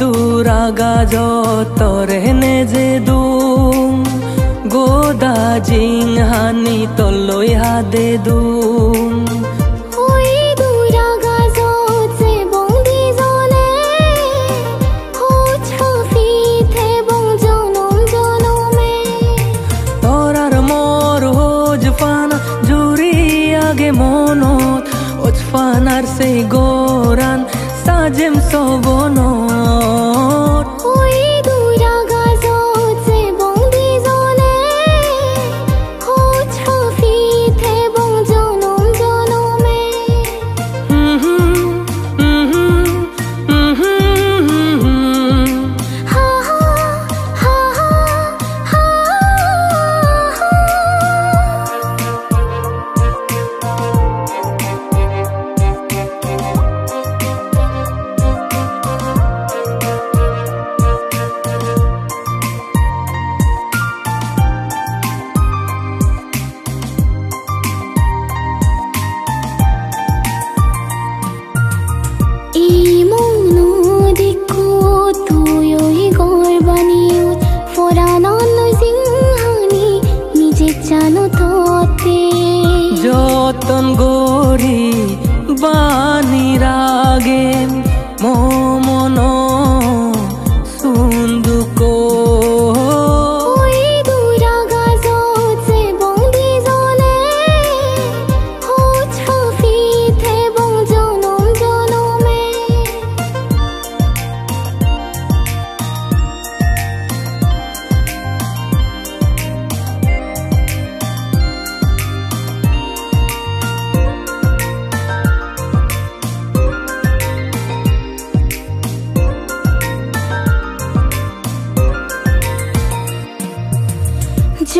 jo torene je dum goda jing hani toloi hade dum মনত ওচফানার সেই গোরান সাজেম সবনত যতন গরি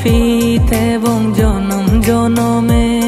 ফিতে এবং জনম জনমে